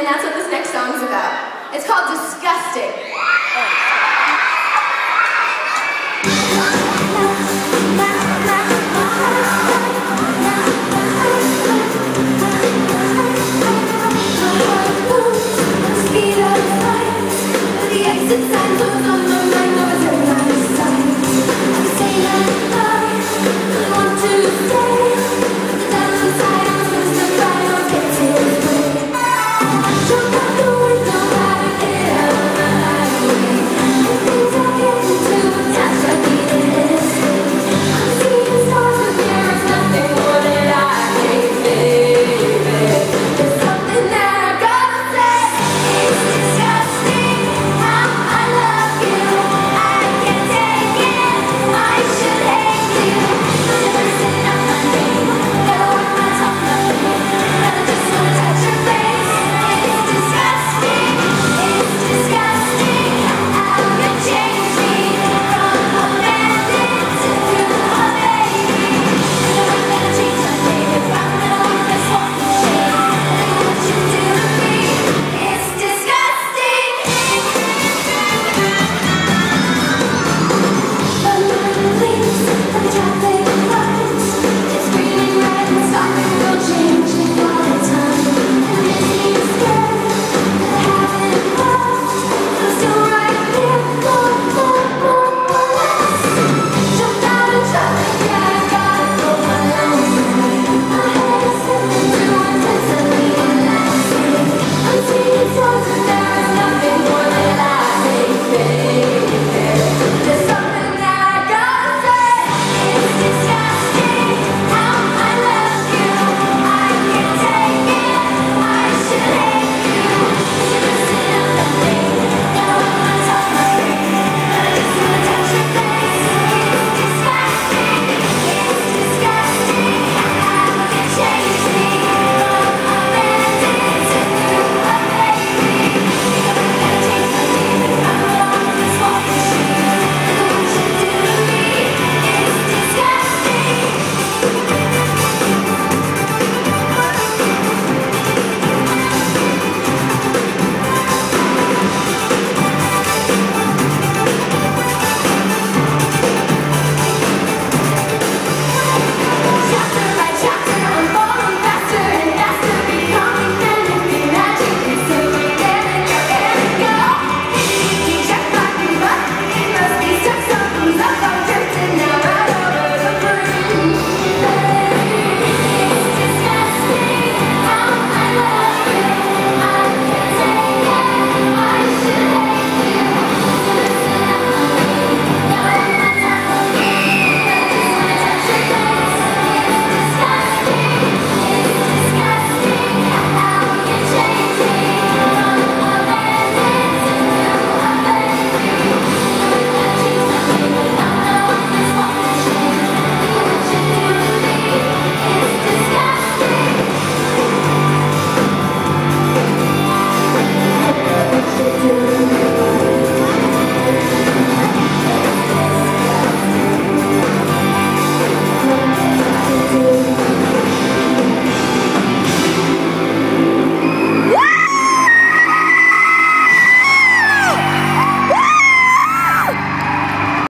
and that's what this next song's about. It's called Disgusting.